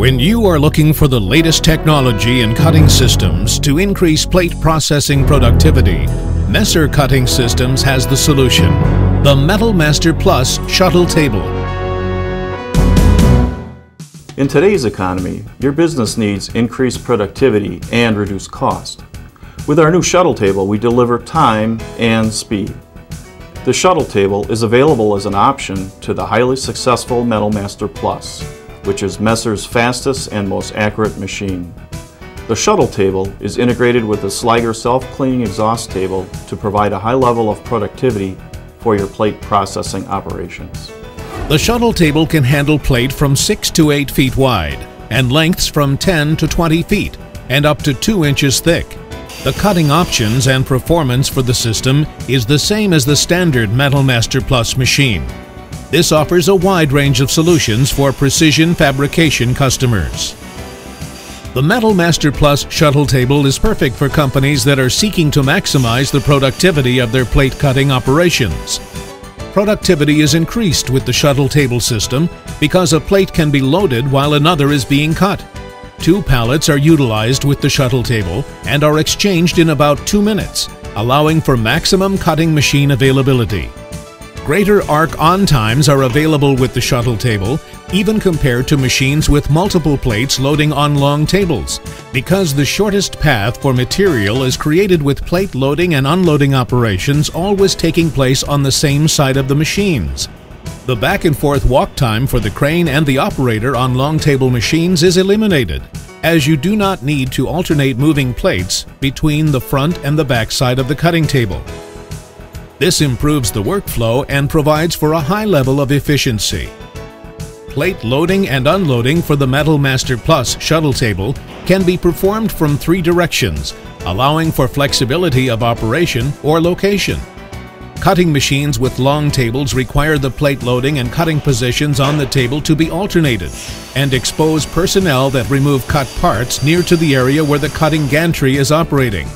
When you are looking for the latest technology in cutting systems to increase plate processing productivity, Messer Cutting Systems has the solution. The Metal Master Plus Shuttle Table. In today's economy, your business needs increased productivity and reduced cost. With our new shuttle table, we deliver time and speed. The shuttle table is available as an option to the highly successful Metal Master Plus, which is Messer's fastest and most accurate machine. The shuttle table is integrated with the Slagger self-cleaning exhaust table to provide a high level of productivity for your plate processing operations. The shuttle table can handle plate from 6 to 8 feet wide and lengths from 10 to 20 feet and up to 2 inches thick. The cutting options and performance for the system is the same as the standard Metal Master Plus machine. This offers a wide range of solutions for precision fabrication customers. The Metal Master Plus shuttle table is perfect for companies that are seeking to maximize the productivity of their plate cutting operations. Productivity is increased with the shuttle table system because a plate can be loaded while another is being cut. Two pallets are utilized with the shuttle table and are exchanged in about two minutes, allowing for maximum cutting machine availability. Greater arc on times are available with the shuttle table, even compared to machines with multiple plates loading on long tables, because the shortest path for material is created with plate loading and unloading operations always taking place on the same side of the machines. The back and forth walk time for the crane and the operator on long table machines is eliminated, as you do not need to alternate moving plates between the front and the back side of the cutting table. This improves the workflow and provides for a high level of efficiency. Plate loading and unloading for the Metal Master Plus shuttle table can be performed from three directions, allowing for flexibility of operation or location. Cutting machines with long tables require the plate loading and cutting positions on the table to be alternated and expose personnel that remove cut parts near to the area where the cutting gantry is operating.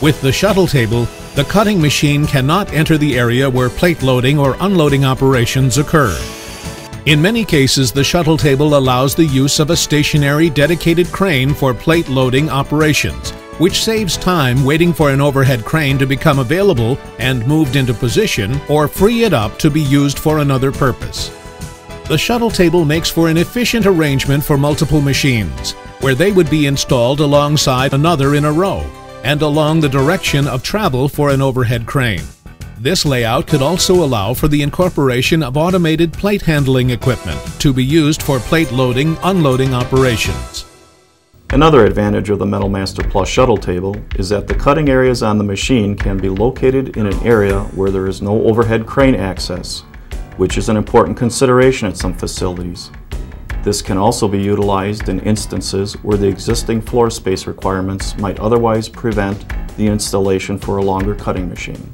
With the shuttle table, the cutting machine cannot enter the area where plate loading or unloading operations occur. In many cases, the shuttle table allows the use of a stationary dedicated crane for plate loading operations, which saves time waiting for an overhead crane to become available and moved into position or free it up to be used for another purpose. The shuttle table makes for an efficient arrangement for multiple machines, where they would be installed alongside another in a row, and along the direction of travel for an overhead crane. This layout could also allow for the incorporation of automated plate handling equipment to be used for plate loading unloading operations. Another advantage of the Metal Master Plus shuttle table is that the cutting areas on the machine can be located in an area where there is no overhead crane access, which is an important consideration at some facilities. This can also be utilized in instances where the existing floor space requirements might otherwise prevent the installation for a longer cutting machine.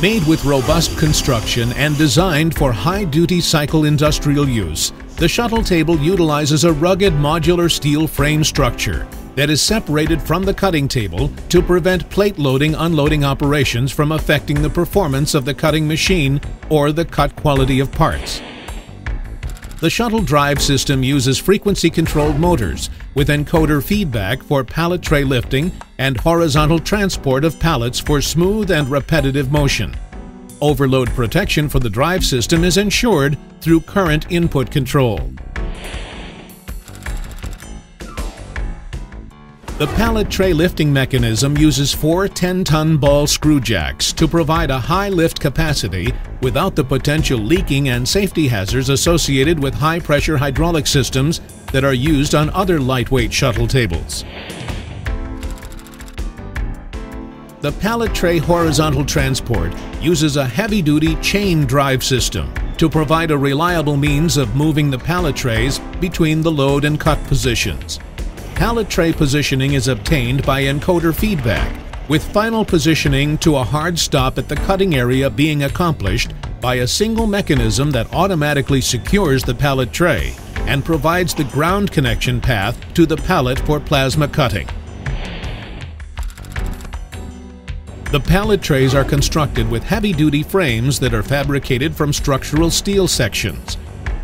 Made with robust construction and designed for high-duty cycle industrial use, the shuttle table utilizes a rugged modular steel frame structure that is separated from the cutting table to prevent plate loading unloading operations from affecting the performance of the cutting machine or the cut quality of parts. The shuttle drive system uses frequency-controlled motors with encoder feedback for pallet tray lifting and horizontal transport of pallets for smooth and repetitive motion. Overload protection for the drive system is ensured through current input control. The pallet tray lifting mechanism uses four 10-ton ball screw jacks to provide a high lift capacity without the potential leaking and safety hazards associated with high-pressure hydraulic systems that are used on other lightweight shuttle tables. The pallet tray horizontal transport uses a heavy-duty chain drive system to provide a reliable means of moving the pallet trays between the load and cut positions. Pallet tray positioning is obtained by encoder feedback, with final positioning to a hard stop at the cutting area being accomplished by a single mechanism that automatically secures the pallet tray and provides the ground connection path to the pallet for plasma cutting. The pallet trays are constructed with heavy-duty frames that are fabricated from structural steel sections.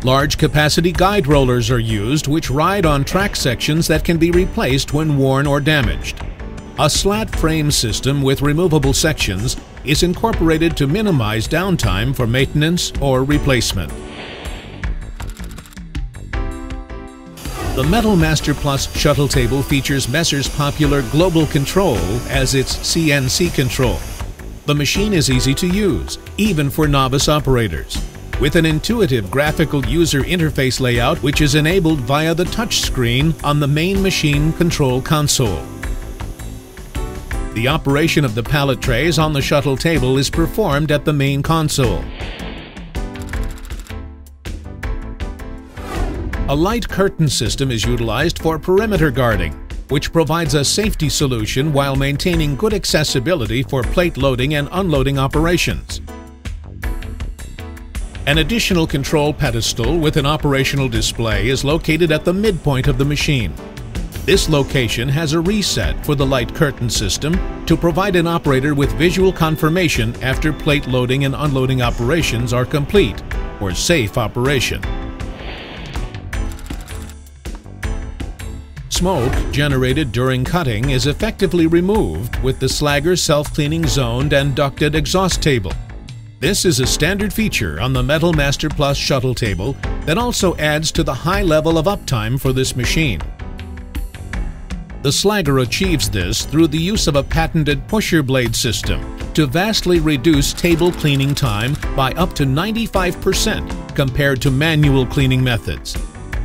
Large capacity guide rollers are used which ride on track sections that can be replaced when worn or damaged. A slat frame system with removable sections is incorporated to minimize downtime for maintenance or replacement. The Metal Master Plus shuttle table features Messer's popular Global Control as its CNC control. The machine is easy to use, even for novice operators with an intuitive graphical user interface layout which is enabled via the touchscreen on the main machine control console. The operation of the pallet trays on the shuttle table is performed at the main console. A light curtain system is utilized for perimeter guarding, which provides a safety solution while maintaining good accessibility for plate loading and unloading operations. An additional control pedestal with an operational display is located at the midpoint of the machine. This location has a reset for the light curtain system to provide an operator with visual confirmation after plate loading and unloading operations are complete or safe operation. Smoke generated during cutting is effectively removed with the Slagger self-cleaning zoned and ducted exhaust table. This is a standard feature on the Metal Master Plus shuttle table that also adds to the high level of uptime for this machine. The Slagger achieves this through the use of a patented pusher blade system to vastly reduce table cleaning time by up to 95% compared to manual cleaning methods.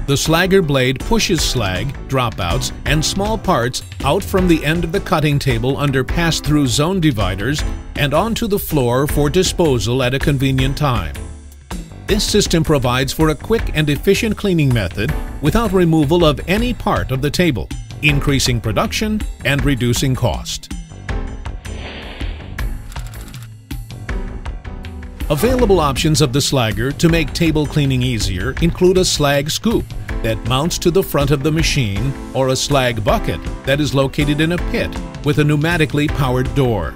The slagger blade pushes slag, dropouts, and small parts out from the end of the cutting table under pass-through zone dividers and onto the floor for disposal at a convenient time. This system provides for a quick and efficient cleaning method without removal of any part of the table, increasing production and reducing cost. Available options of the slagger to make table cleaning easier include a slag scoop that mounts to the front of the machine or a slag bucket that is located in a pit with a pneumatically powered door.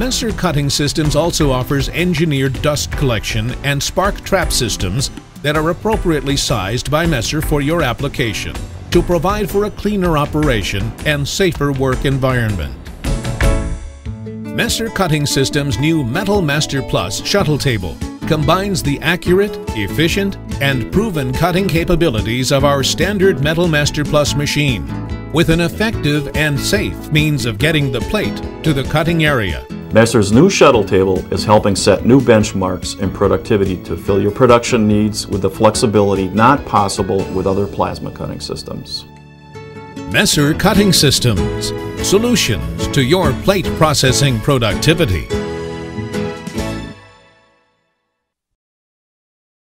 Messer Cutting Systems also offers engineered dust collection and spark trap systems that are appropriately sized by Messer for your application to provide for a cleaner operation and safer work environment. Messer Cutting Systems' new Metal Master Plus shuttle table combines the accurate, efficient, and proven cutting capabilities of our standard Metal Master Plus machine with an effective and safe means of getting the plate to the cutting area. Messer's new shuttle table is helping set new benchmarks in productivity to fill your production needs with the flexibility not possible with other plasma cutting systems. Messer Cutting Systems, solutions to your plate processing productivity.